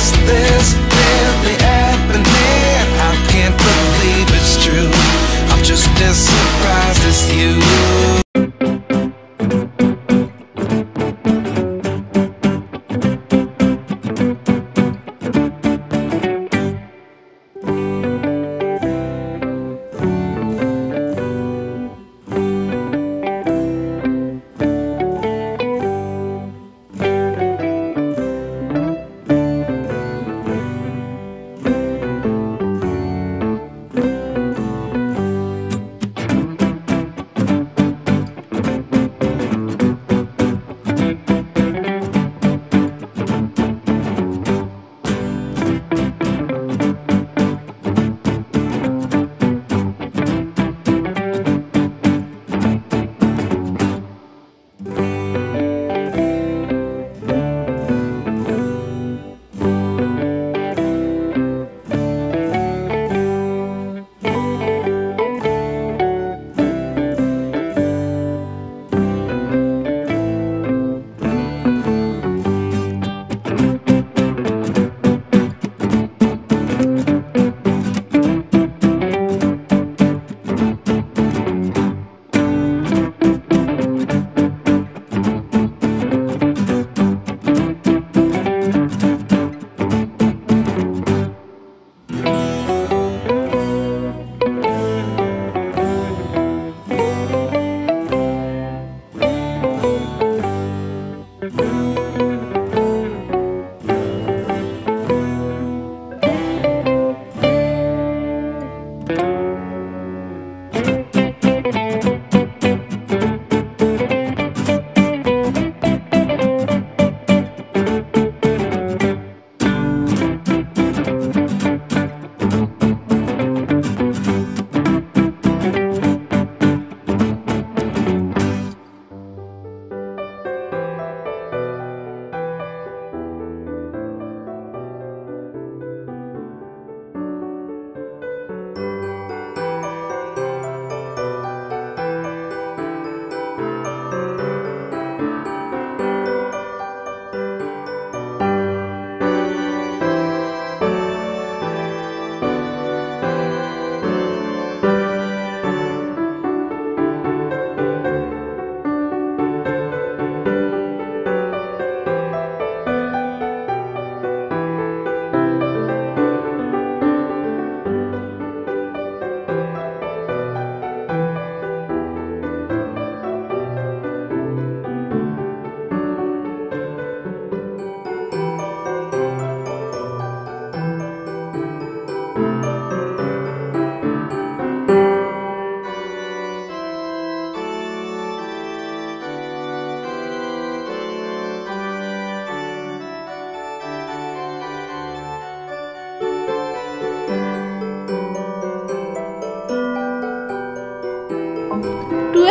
Is? I can't believe it's true. I'm just as surprised as you.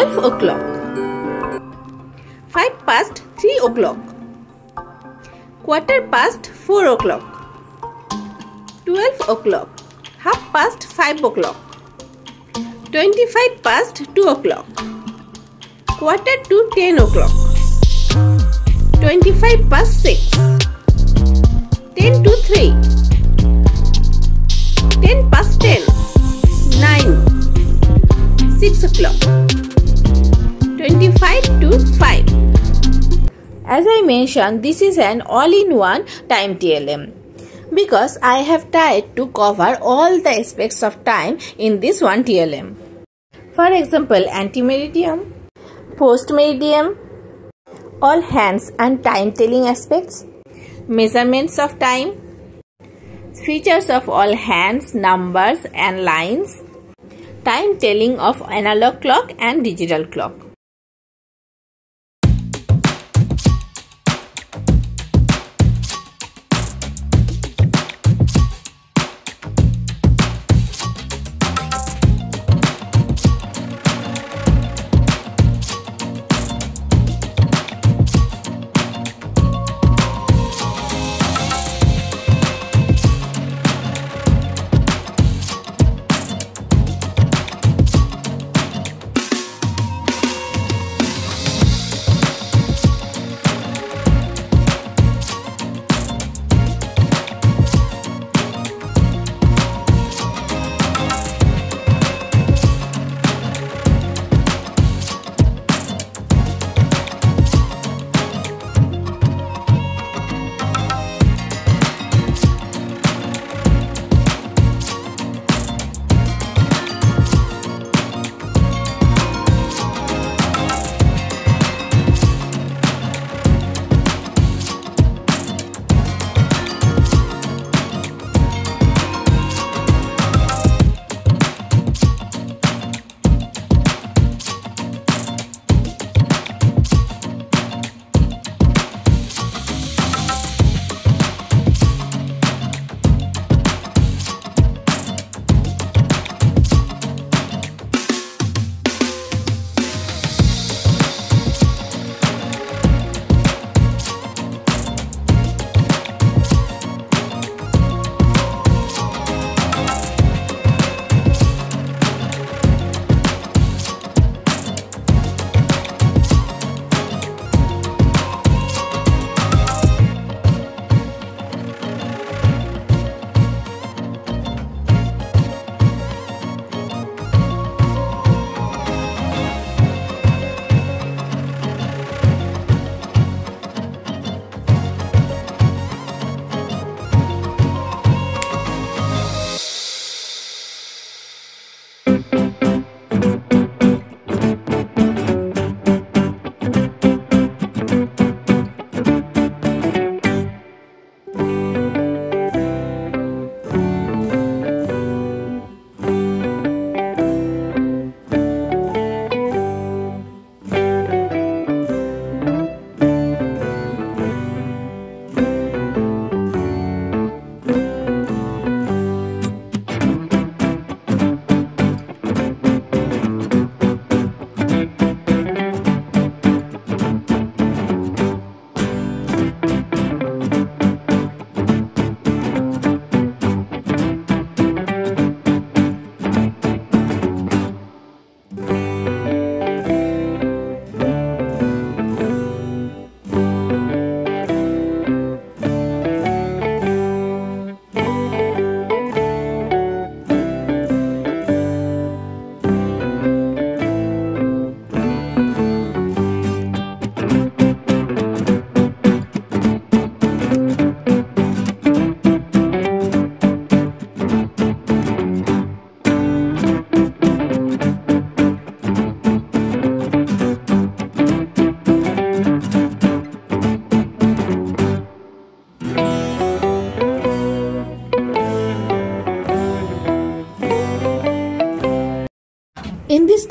Twelve o'clock. Five past three o'clock. Quarter past four o'clock. Twelve o'clock. Half past five o'clock. Twenty-five past two o'clock. Quarter to ten o'clock. Twenty-five past six. Ten to three. Ten past ten. Nine. Six o'clock. 25 to 5. As I mentioned, this is an all-in-one time TLM because I have tried to cover all the aspects of time in this one TLM. For example, ante-meridiem, post-meridiem, all hands and time telling aspects, measurements of time, features of all hands, numbers and lines, time telling of analog clock and digital clock.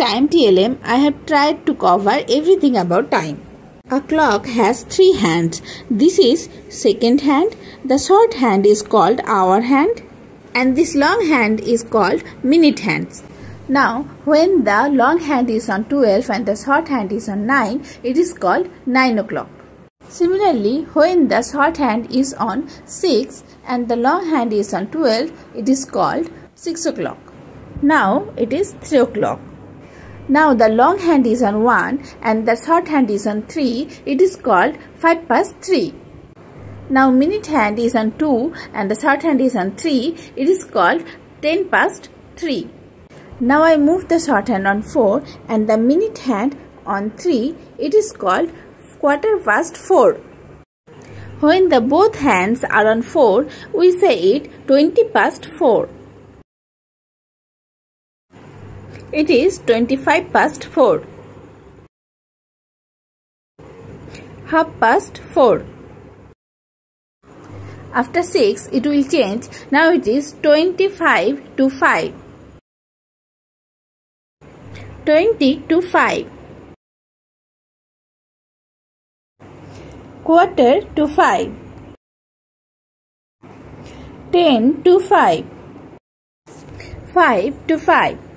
Time TLM, I have tried to cover everything about time. A clock has three hands. This is second hand. The short hand is called hour hand and this long hand is called minute hands. Now, when the long hand is on 12 and the short hand is on 9, it is called 9 o'clock. Similarly, when the short hand is on 6 and the long hand is on 12, it is called 6 o'clock. Now, it is 3 o'clock. Now, the long hand is on 1 and the short hand is on 3, it is called 5 past 3. Now, minute hand is on 2 and the short hand is on 3, it is called 10 past 3. Now I move the short hand on 4 and the minute hand on 3. It is called quarter past 4. When the both hands are on 4, we say it 20 past 4. It is 25 past 4. Half past 4. After 6, it will change. Now it is 25 to 5. 20 to 5 quarter to 5 10 to 5 5 to 5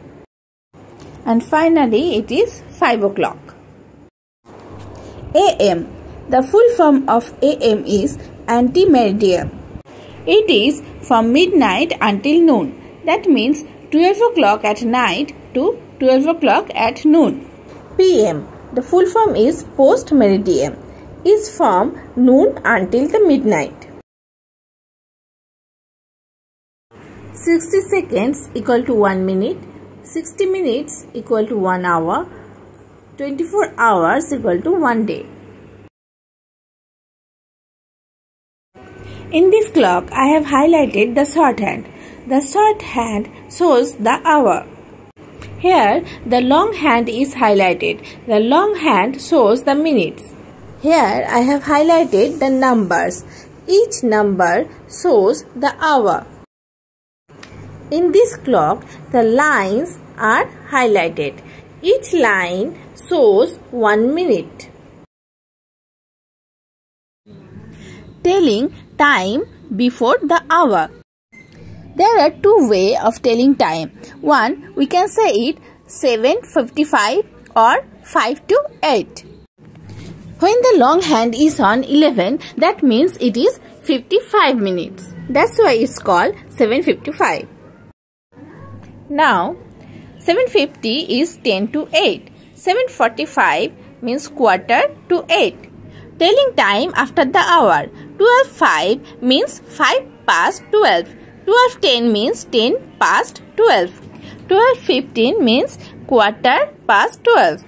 and finally it is 5 o'clock AM the full form of AM is ante-meridiem it is from midnight until noon that means 12 o'clock at night to 12 o'clock at noon. PM. The full form is post meridiem. Is from noon until the midnight. 60 seconds equal to 1 minute. 60 minutes equal to 1 hour. 24 hours equal to 1 day. In this clock, I have highlighted the shorthand. The shorthand shows the hour. Here, the long hand is highlighted. The long hand shows the minutes. Here, I have highlighted the numbers. Each number shows the hour. In this clock, the lines are highlighted. Each line shows 1 minute. Telling time before the hour. There are two ways of telling time. One, we can say it 7.55 or 5 to 8. When the long hand is on 11, that means it is 55 minutes. That's why it's called 7.55. Now, 7.50 is 10 to 8. 7.45 means quarter to 8. Telling time after the hour. 12.5 means 5 past 12. 12.10 means 10 past 12. 12.15 means quarter past 12.